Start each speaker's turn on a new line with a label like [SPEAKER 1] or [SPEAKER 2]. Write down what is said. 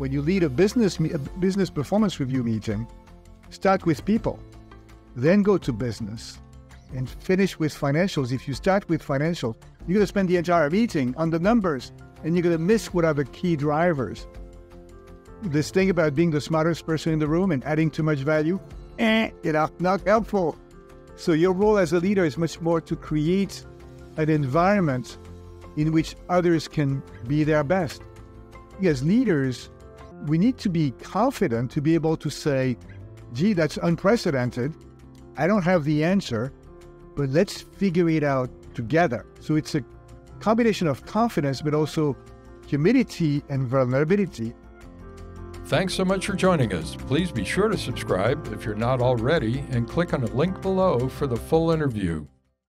[SPEAKER 1] when you lead a business a business performance review meeting, start with people, then go to business, and finish with financials. If you start with financials, you're going to spend the entire meeting on the numbers, and you're going to miss what are the key drivers. This thing about being the smartest person in the room and adding too much value, eh, you know, not helpful. So your role as a leader is much more to create an environment in which others can be their best. As leaders, we need to be confident to be able to say, gee, that's unprecedented. I don't have the answer, but let's figure it out together. So it's a combination of confidence, but also humility and vulnerability.
[SPEAKER 2] Thanks so much for joining us. Please be sure to subscribe if you're not already and click on the link below for the full interview.